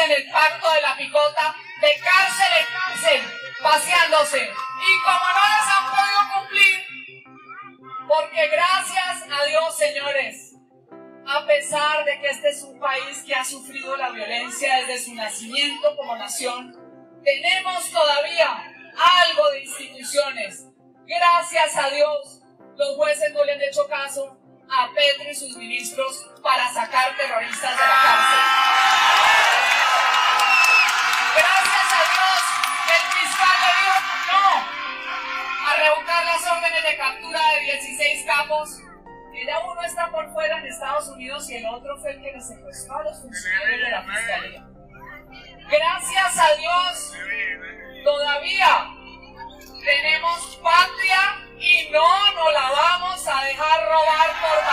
en el pacto de la picota, de cárcel en cárcel, paseándose. Y como no las han podido cumplir, porque gracias a Dios, señores, a pesar de que este es un país que ha sufrido la violencia desde su nacimiento como nación, tenemos todavía algo de instituciones. Gracias a Dios, los jueces no le han hecho caso a Petro y sus ministros para sacar terroristas de la cárcel. De captura de 16 capos. Ya uno está por fuera en Estados Unidos y el otro fue el que le secuestró a los funcionarios de la fiscalía. Gracias a Dios, todavía tenemos patria y no nos la vamos a dejar robar por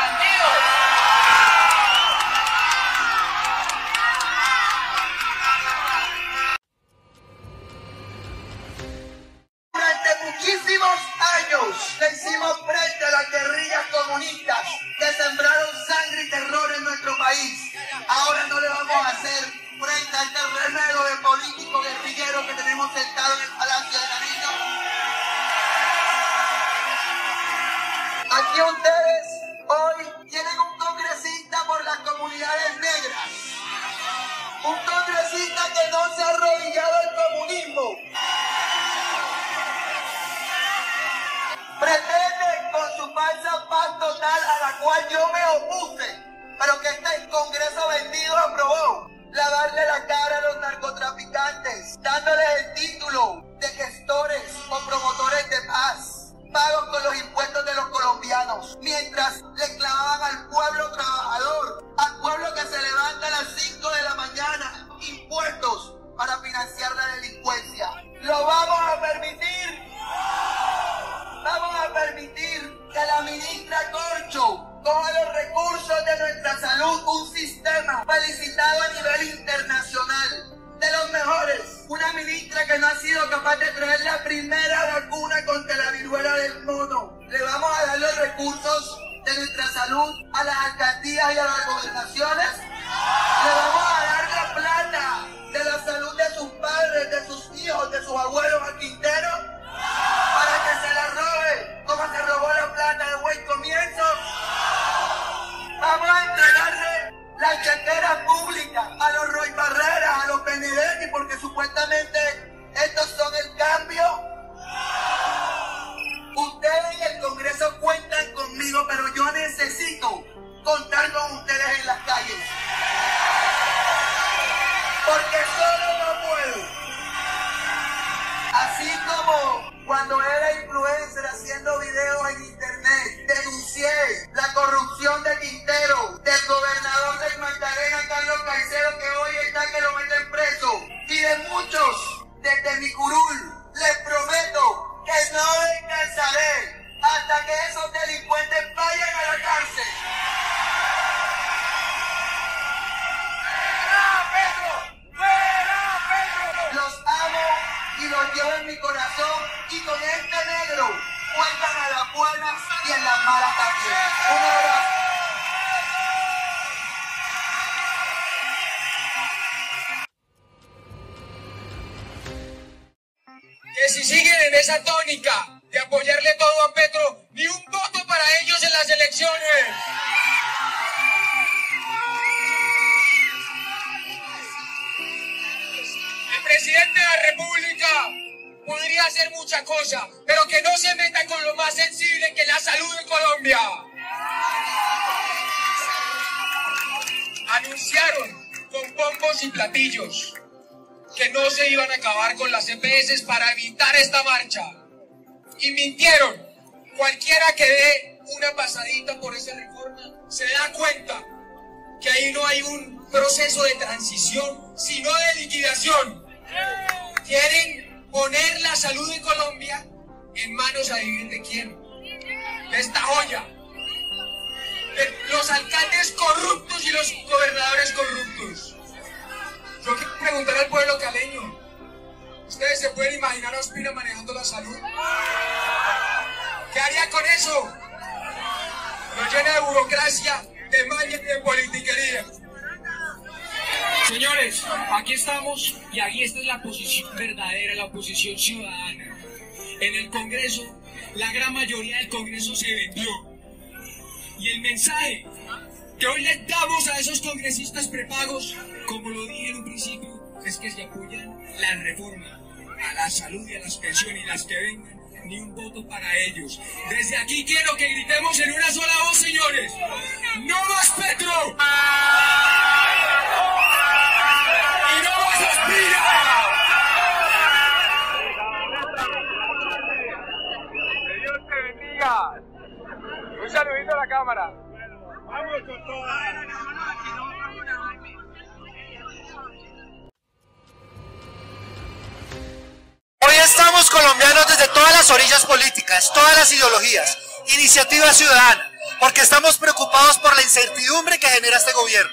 a este remedio de político guerrillero que tenemos sentado en el Palacio de Nariño. Aquí ustedes hoy tienen un congresista por las comunidades negras. Un congresista que no se ha arrodillado mientras le clavaban al pueblo trabajador, al pueblo que se levanta a las 5 de la mañana, impuestos para financiar la delincuencia. ¿Lo vamos a permitir? vamos a permitir que la ministra Corcho coja los recursos de nuestra corrupción de Quintero, del gobernador de Magdalena, Carlos Caicedo, que hoy está que lo meten preso, y de muchos desde mi si siguen en esa tónica de apoyarle todo a Petro, ni un voto para ellos en las elecciones. El presidente de la República podría hacer mucha cosa, pero que no se meta con lo más sensible que es la salud de Colombia. Anunciaron con bombos y platillos que no se iban a acabar con las EPS para evitar esta marcha. Y mintieron. Cualquiera que dé una pasadita por esa reforma se da cuenta que ahí no hay un proceso de transición, sino de liquidación. Quieren poner la salud de Colombia en manos, adivinen de quién. De esta joya. De los alcaldes corruptos y los gobernadores corruptos. Yo quiero preguntar al pueblo caleño. ¿Ustedes se pueden imaginar a Ospina manejando la salud? ¿Qué haría con eso? Lo llena de burocracia, de magia y de politiquería. Señores. Aquí estamos y aquí esta es la posición verdadera, la oposición ciudadana. En el Congreso, la gran mayoría del Congreso se vendió. Y el mensaje que hoy les damos a esos congresistas prepagos, como lo dije en un principio, es que se apoyan la reforma a la salud y a las pensiones y las que vengan, ni un voto para ellos. Desde aquí quiero que gritemos en una sola voz, señores. Las orillas políticas, todas las ideologías, iniciativa ciudadana, porque estamos preocupados por la incertidumbre que genera este gobierno.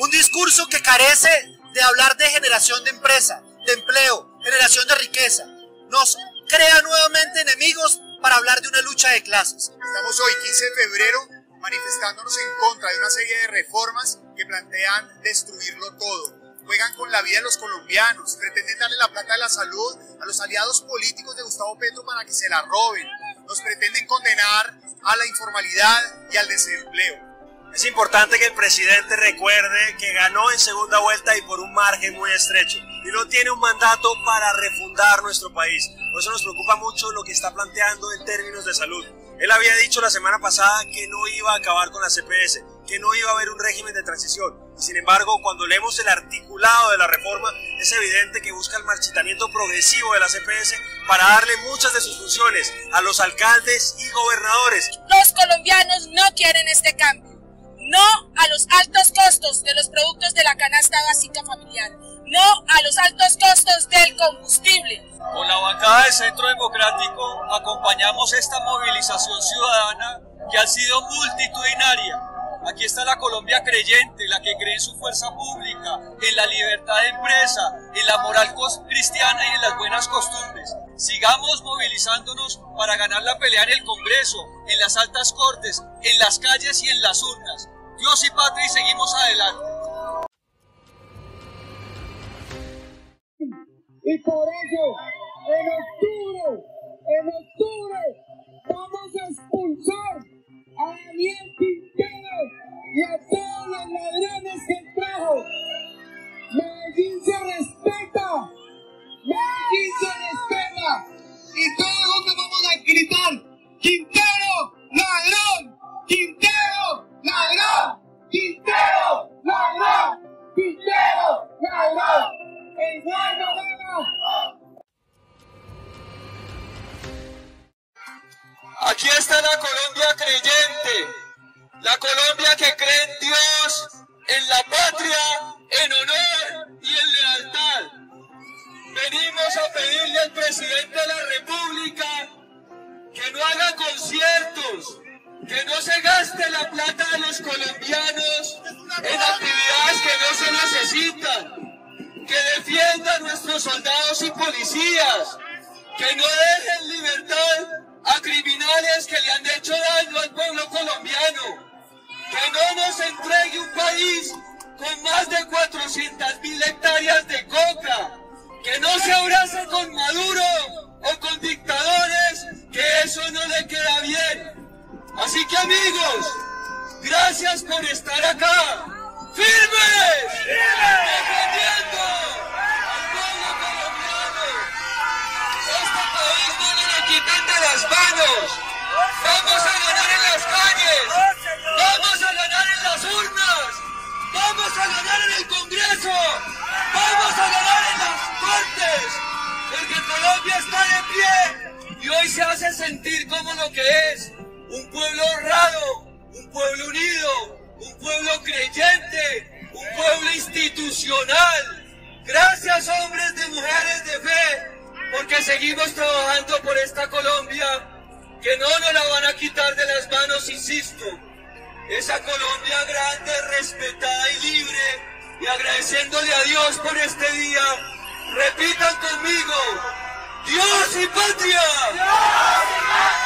Un discurso que carece de hablar de generación de empresa, de empleo, generación de riqueza. Nos crea nuevamente enemigos para hablar de una lucha de clases. Estamos hoy, 15 de febrero, manifestándonos en contra de una serie de reformas que plantean destruirlo todo. Juegan con la vida de los colombianos, pretenden darle la plata de la salud a los aliados políticos de Gustavo Petro para que se la roben. Nos pretenden condenar a la informalidad y al desempleo. Es importante que el presidente recuerde que ganó en segunda vuelta y por un margen muy estrecho y no tiene un mandato para refundar nuestro país. Por eso nos preocupa mucho lo que está planteando en términos de salud. Él había dicho la semana pasada que no iba a acabar con la CPS, que no iba a haber un régimen de transición. Y sin embargo, cuando leemos el articulado de la reforma, es evidente que busca el marchitamiento progresivo de la CPS para darle muchas de sus funciones a los alcaldes y gobernadores. Los colombianos no quieren este cambio. No a los altos costos de los productos de la canasta básica familiar. No a los altos costos del combustible. Con la bancada del Centro Democrático acompañamos esta movilización ciudadana que ha sido multitudinaria. Aquí está la Colombia creyente, la que cree en su fuerza pública, en la libertad de empresa, en la moral cristiana y en las buenas costumbres. Sigamos movilizándonos para ganar la pelea en el Congreso, en las altas cortes, en las calles y en las urnas. Dios y patria seguimos adelante. Y por eso, en octubre, en octubre, vamos a expulsar a Daniel Quintero y a todos los ladrones que trajo. Medellín se respeta. Medellín se respeta. Y todos juntos vamos a gritar, Quintero, ladrón, Quintero, ladrón, Quintero, ladrón, Quintero, ladrón. El bueno. Aquí está la Colombia creyente, la Colombia que cree en Dios, en la patria, en honor y en lealtad. Venimos a pedirle al presidente de la República que no haga conciertos, que no se gaste la plata de los colombianos en actividades que no se necesitan, que defienda a nuestros soldados y policías, que no dejen libertad a criminales que le han hecho daño al país con más de 400 mil hectáreas de coca, que no se abrace con Maduro o con dictadores, que eso no le queda bien. Así que amigos, gracias por estar acá, firmes, Vamos a ganar en el Congreso. Vamos a ganar en las cortes. Porque Colombia está de pie. Y hoy se hace sentir como lo que es. Un pueblo honrado. Un pueblo unido. Un pueblo creyente. Un pueblo institucional. Gracias hombres de mujeres de fe porque seguimos trabajando por esta Colombia que no nos la van a quitar de las manos, insisto esa Colombia grande, respetada y libre, y agradeciéndole a Dios por este día, repitan conmigo, Dios y patria. Dios y patria.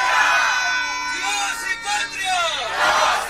Dios y patria.